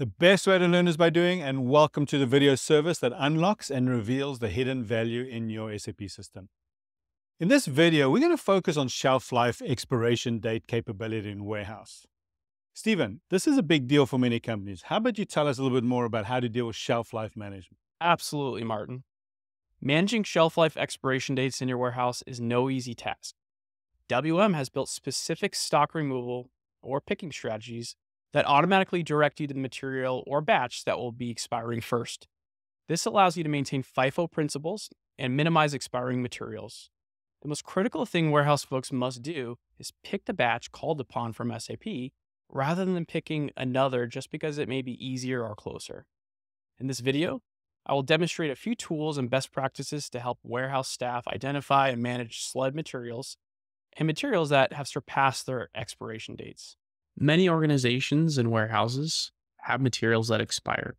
The best way to learn is by doing, and welcome to the video service that unlocks and reveals the hidden value in your SAP system. In this video, we're going to focus on shelf life expiration date capability in warehouse. Stephen, this is a big deal for many companies. How about you tell us a little bit more about how to deal with shelf life management? Absolutely, Martin. Managing shelf life expiration dates in your warehouse is no easy task. WM has built specific stock removal or picking strategies that automatically direct you to the material or batch that will be expiring first. This allows you to maintain FIFO principles and minimize expiring materials. The most critical thing warehouse folks must do is pick the batch called upon from SAP rather than picking another just because it may be easier or closer. In this video, I will demonstrate a few tools and best practices to help warehouse staff identify and manage SLED materials and materials that have surpassed their expiration dates. Many organizations and warehouses have materials that expire.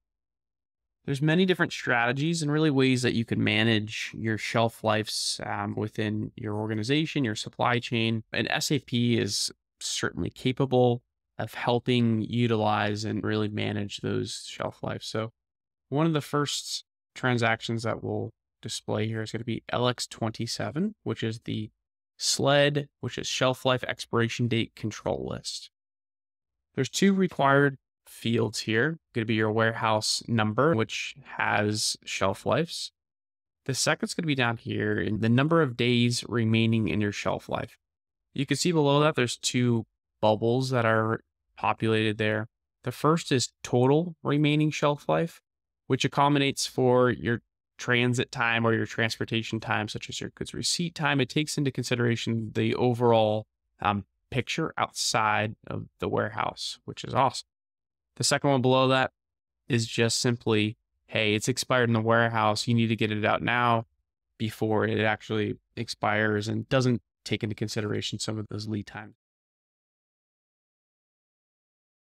There's many different strategies and really ways that you can manage your shelf lives um, within your organization, your supply chain. And SAP is certainly capable of helping utilize and really manage those shelf lives. So, one of the first transactions that we'll display here is going to be LX27, which is the SLED, which is shelf life expiration date control list. There's two required fields here. Going to be your warehouse number, which has shelf lives. The second's going to be down here in the number of days remaining in your shelf life. You can see below that there's two bubbles that are populated there. The first is total remaining shelf life, which accommodates for your transit time or your transportation time, such as your goods receipt time. It takes into consideration the overall um, picture outside of the warehouse, which is awesome. The second one below that is just simply, hey, it's expired in the warehouse. You need to get it out now before it actually expires and doesn't take into consideration some of those lead times.